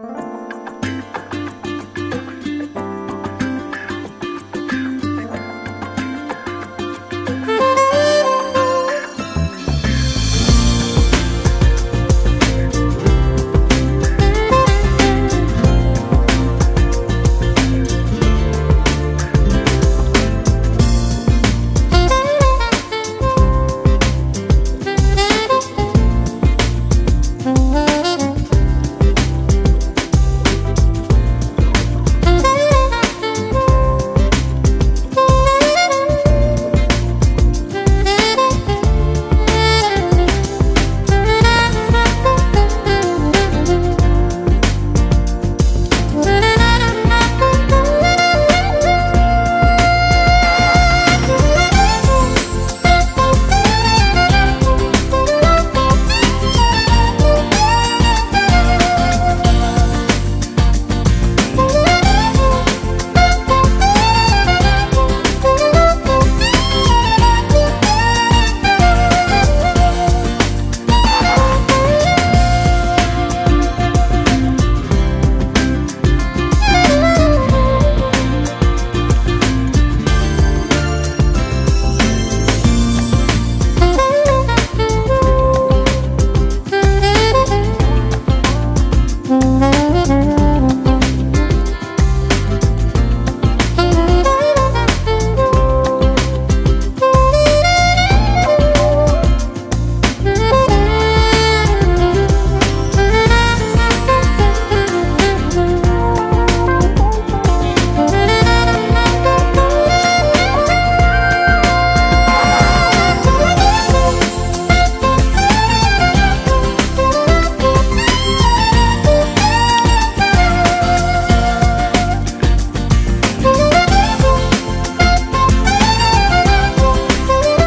you